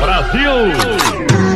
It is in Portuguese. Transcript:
Brasil!